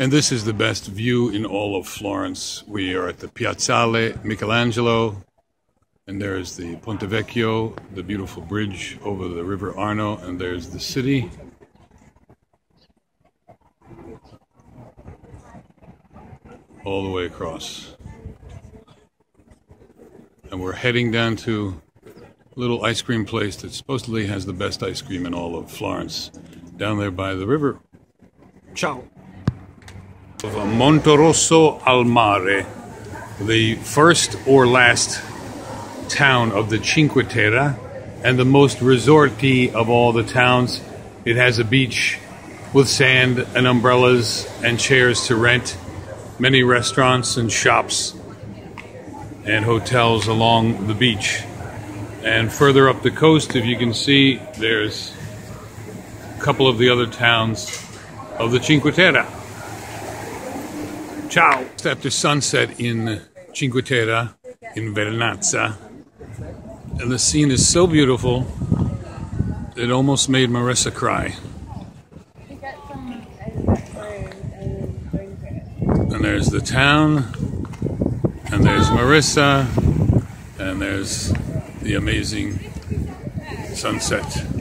And this is the best view in all of Florence. We are at the Piazzale Michelangelo, and there's the Ponte Vecchio, the beautiful bridge over the River Arno, and there's the city. All the way across. And we're heading down to a little ice cream place that supposedly has the best ice cream in all of Florence, down there by the river. Ciao! Of Monterosso al Mare, the first or last town of the Cinque Terre and the most resorty of all the towns. It has a beach with sand and umbrellas and chairs to rent, many restaurants and shops and hotels along the beach. And further up the coast, if you can see, there's a couple of the other towns of the Cinque Terre. Ciao! After sunset in Cinque Terre, in Vernazza, and the scene is so beautiful, it almost made Marissa cry. And there's the town, and there's Marissa, and there's the amazing sunset.